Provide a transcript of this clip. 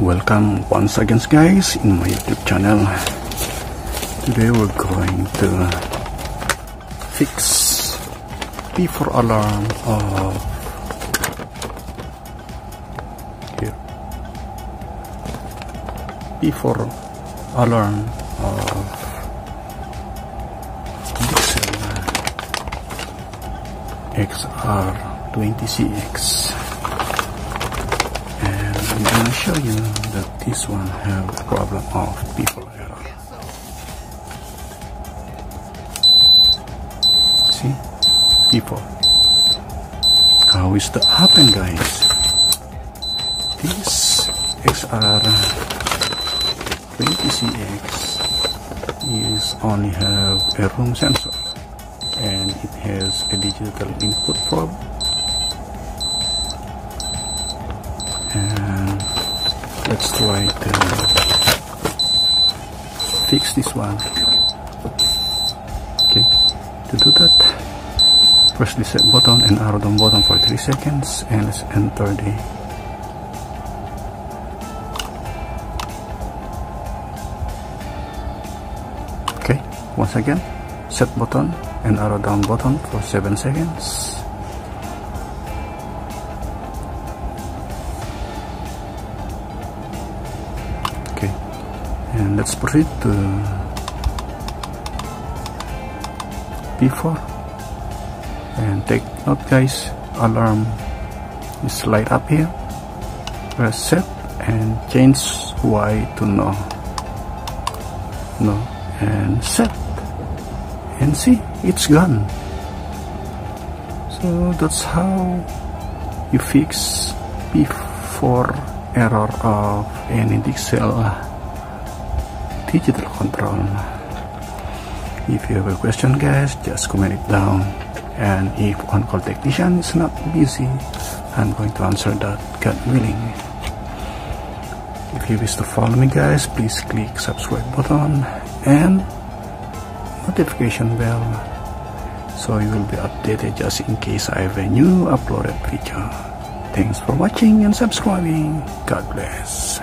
welcome once again guys in my youtube channel. Today we're going to fix P4 alarm. Of here. P4 alarm of Dixell XR20CX and I'm gonna show you that this one have problem of P4 error? See? P4 how is that happen guys? This XR 20CX is only have a room sensor and it has a digital input probe and uh, let's try to uh, fix this one. Okay to do that press the set button and arrow down button for 3 seconds and let's enter the okay once again set button and arrow down button for 7 seconds and let's proceed to P4 and take note guys alarm is light up here. Press set and change Y to no. No. And set. And see it's gone. So that's how you fix P4 error of any Dixell digital control. If you have a question guys just comment it down. And if on-call technician is not busy I'm going to answer that God willing. If you wish to follow me guys please click subscribe button and notification bell so you will be updated just in case I have a new uploaded video thanks for watching and subscribing. God bless